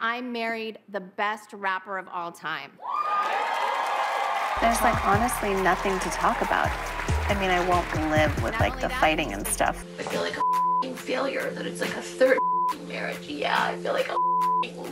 I married the best rapper of all time. There's like honestly nothing to talk about. I mean, I won't live with Not like the that- fighting and stuff. I feel like a failure, that it's like a third marriage. Yeah, I feel like a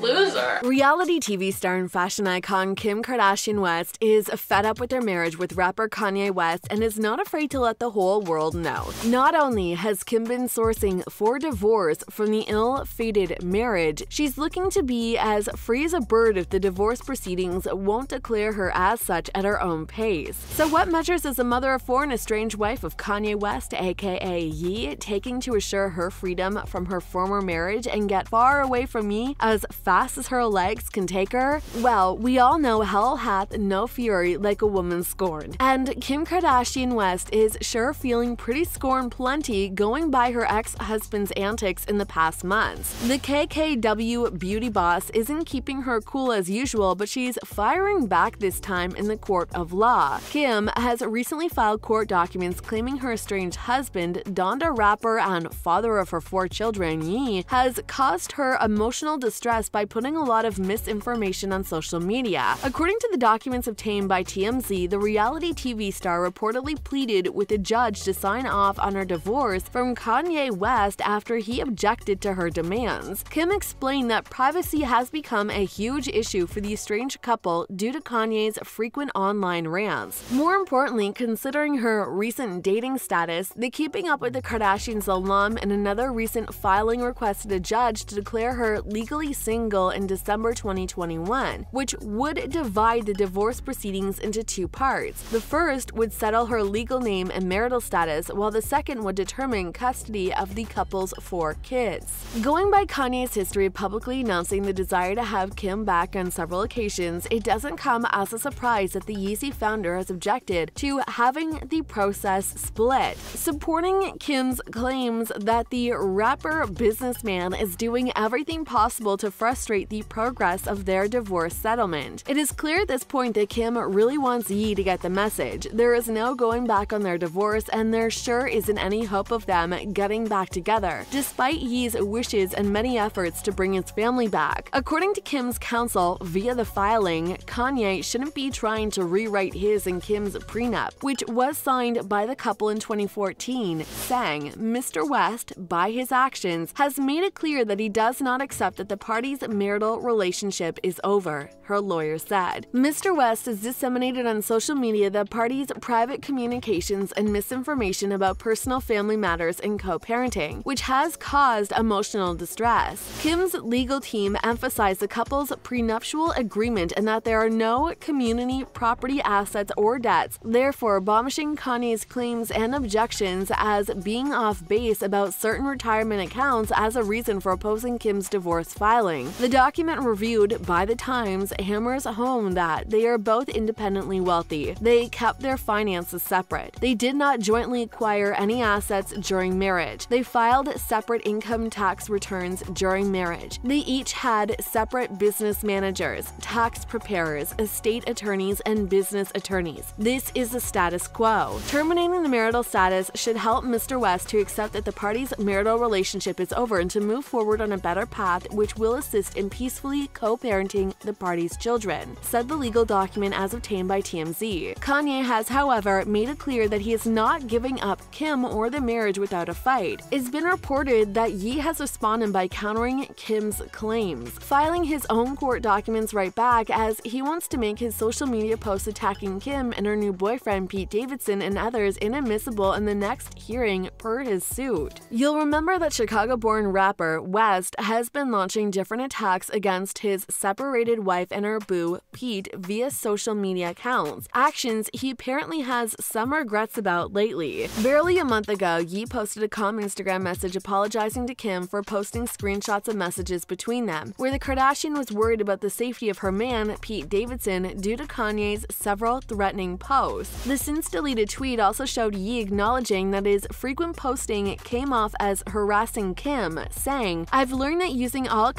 loser. Reality TV star and fashion icon Kim Kardashian West is fed up with their marriage with rapper Kanye West and is not afraid to let the whole world know. Not only has Kim been sourcing for divorce from the ill fated marriage, she's looking to be as free as a bird if the divorce proceedings won't declare her as such at her own pace. So, what measures is a mother of four and estranged wife of Kanye West, aka Ye, taking to assure her freedom from her former marriage and get far away from Ye as fast as her legs can take her? Well, we all know hell hath no fury like a woman scorned. And Kim Kardashian West is sure feeling pretty scorned plenty going by her ex husband's antics in the past months. The KKW beauty boss isn't keeping her cool as usual, but she's firing back this time in the court of law. Kim has recently filed court documents claiming her estranged husband, Donda rapper and father of her four children, Ye, has caused her emotional distress by putting a lot of misinformation on social media. According to the documents obtained by TMZ, the reality TV star reportedly pleaded with a judge to sign off on her divorce from Kanye West after he objected to her demands. Kim explained that privacy has become a huge issue for the estranged couple due to Kanye's frequent online rants. More importantly, considering her recent dating status, the Keeping Up with the Kardashians alum and another recent filing requested a judge to declare her legally single in December 2021, which would divide the divorce proceedings into two parts. The first would settle her legal name and marital status, while the second would determine custody of the couple's four kids. Going by Kanye's history of publicly announcing the desire to have Kim back on several occasions, it doesn't come as a surprise that the Yeezy founder has objected to having the process split, supporting Kim's claims that the rapper businessman is doing everything possible to frustrate the progress of their divorce settlement. It is clear at this point that Kim really wants Ye to get the message. There is no going back on their divorce, and there sure isn't any hope of them getting back together, despite Ye's wishes and many efforts to bring his family back. According to Kim's counsel, via the filing, Kanye shouldn't be trying to rewrite his and Kim's prenup, which was signed by the couple in 2014, saying Mr. West, by his actions, has made it clear that he does not accept that the parties' marital relationship is over, her lawyer said. Mr. West has disseminated on social media the party's private communications and misinformation about personal family matters and co parenting, which has caused emotional distress. Kim's legal team emphasized the couple's prenuptial agreement and that there are no community property assets or debts, therefore, bombashing Kanye's claims and objections as being off base about certain retirement accounts as a reason for opposing Kim's divorce filing. The document reviewed by The Times hammers home that they are both independently wealthy. They kept their finances separate. They did not jointly acquire any assets during marriage. They filed separate income tax returns during marriage. They each had separate business managers, tax preparers, estate attorneys, and business attorneys. This is the status quo. Terminating the marital status should help Mr. West to accept that the party's marital relationship is over and to move forward on a better path, which will assist in peacefully co parenting the parties' children, said the legal document as obtained by TMZ. Kanye has, however, made it clear that he is not giving up Kim or the marriage without a fight. It's been reported that Ye has responded by countering Kim's claims, filing his own court documents right back as he wants to make his social media posts attacking Kim and her new boyfriend Pete Davidson and others inadmissible in the next hearing per his suit. You'll remember that Chicago-born rapper West has been launching different attacks against his separated wife and her boo Pete via social media accounts, actions he apparently has some regrets about lately. Barely a month ago, Ye posted a calm Instagram message apologizing to Kim for posting screenshots of messages between them, where the Kardashian was worried about the safety of her man, Pete Davidson, due to Kanye's several threatening posts. The since deleted tweet also showed Ye acknowledging that his frequent posting came off as harassing Kim, saying, I've learned that using all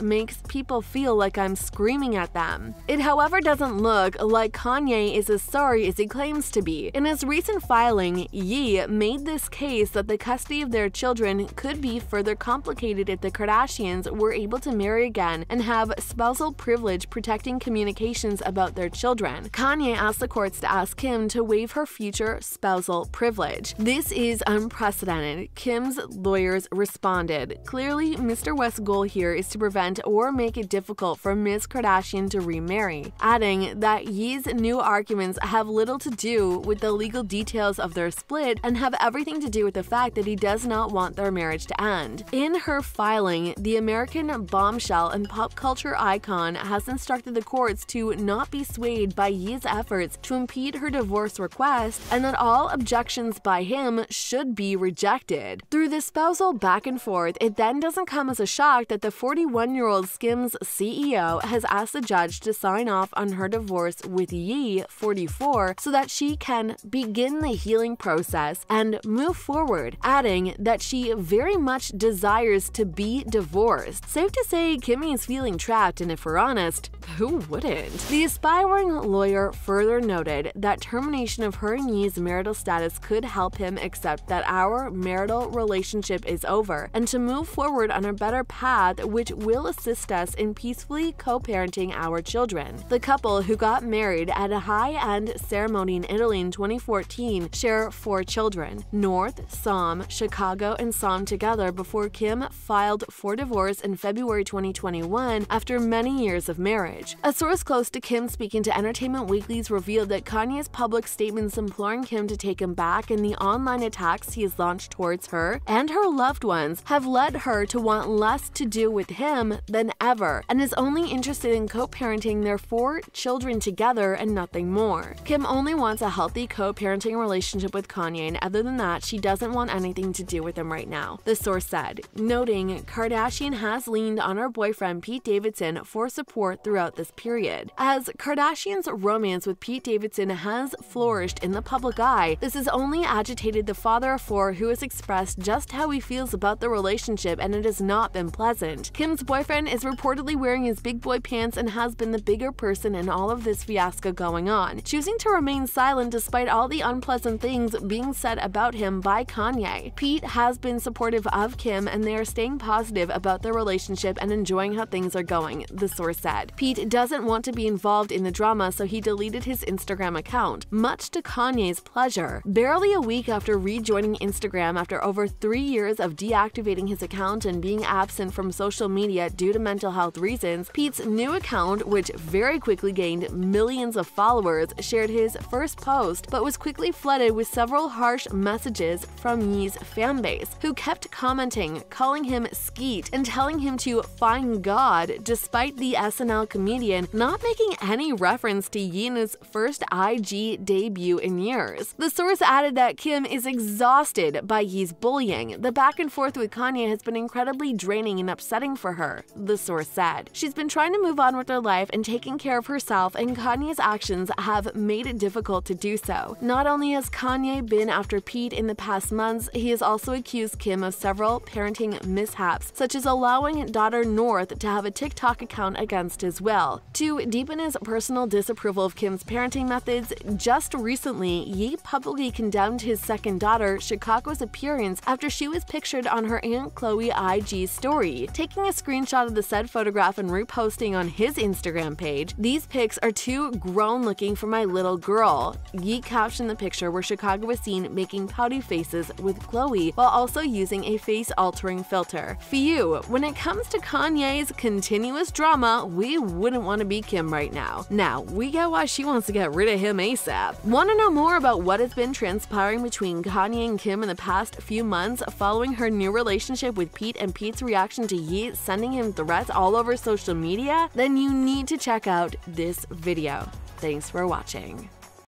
makes people feel like I'm screaming at them. It, however, doesn't look like Kanye is as sorry as he claims to be. In his recent filing, Ye made this case that the custody of their children could be further complicated if the Kardashians were able to marry again and have spousal privilege protecting communications about their children. Kanye asked the courts to ask Kim to waive her future spousal privilege. This is unprecedented. Kim's lawyers responded. Clearly, Mr. West's goal here is to prevent or make it difficult for Ms. Kardashian to remarry, adding that Ye's new arguments have little to do with the legal details of their split and have everything to do with the fact that he does not want their marriage to end. In her filing, the American bombshell and pop culture icon has instructed the courts to not be swayed by Ye's efforts to impede her divorce request and that all objections by him should be rejected. Through the spousal back and forth, it then doesn't come as a shock that the 41 year old Skims CEO has asked the judge to sign off on her divorce with Ye, 44, so that she can begin the healing process and move forward, adding that she very much desires to be divorced. Safe to say, Kimmy is feeling trapped, and if we're honest, who wouldn't? The aspiring lawyer further noted that termination of her and Ye's marital status could help him accept that our marital relationship is over and to move forward on a better path, which will assist us in peacefully co parenting our children. The couple, who got married at a high end ceremony in Italy in 2014, share four children North, Psalm, Chicago, and Psalm together before Kim filed for divorce in February 2021 after many years of marriage. A source close to Kim speaking to Entertainment Weekly's revealed that Kanye's public statements imploring Kim to take him back and the online attacks he has launched towards her and her loved ones have led her to want less to do with him than ever and is only interested in co parenting their four children together and nothing more. Kim only wants a healthy co parenting relationship with Kanye, and other than that, she doesn't want anything to do with him right now, the source said, noting Kardashian has leaned on her boyfriend Pete Davidson for support throughout this period. As Kardashian's romance with Pete Davidson has flourished in the public eye, this has only agitated the father of four who has expressed just how he feels about the relationship and it has not been pleasant. Kim's boyfriend is reportedly wearing his big boy pants and has been the bigger person in all of this fiasco going on, choosing to remain silent despite all the unpleasant things being said about him by Kanye. Pete has been supportive of Kim and they are staying positive about their relationship and enjoying how things are going, the source said. Pete doesn't want to be involved in the drama, so he deleted his Instagram account, much to Kanye's pleasure. Barely a week after rejoining Instagram after over three years of deactivating his account and being absent from social media due to mental health reasons, Pete's new account, which very quickly gained millions of followers, shared his first post, but was quickly flooded with several harsh messages from Ye's fanbase, who kept commenting, calling him Skeet, and telling him to find God, despite the SNL comedian not making any reference to Ye's first IG debut in years. The source added that Kim is exhausted by Ye's bullying. The back and forth with Kanye has been incredibly draining and upsetting for her, the source said. She's been trying to move on with her life and taking care of herself, and Kanye's actions have made it difficult to do so. Not only has Kanye been after Pete in the past months, he has also accused Kim of several parenting mishaps, such as allowing daughter North to have a TikTok account against his will. To deepen his personal disapproval of Kim's parenting methods, just recently, Ye publicly condemned his second daughter, Chicago's appearance after she was pictured on her Aunt Khloe IG story. Taking a screenshot of the said photograph and reposting on his Instagram page, these pics are too grown looking for my little girl. Ye captioned the picture where Chicago was seen making pouty faces with Khloe while also using a face altering filter. For you, when it comes to Kanye's continuous drama, we wouldn't want to be Kim right now. Now, we get why she wants to get rid of him ASAP. Want to know more about what has been transpiring between Kanye and Kim in the past few months following her new relationship with Pete and Pete's reaction to Sending him threats all over social media? Then you need to check out this video. Thanks for watching.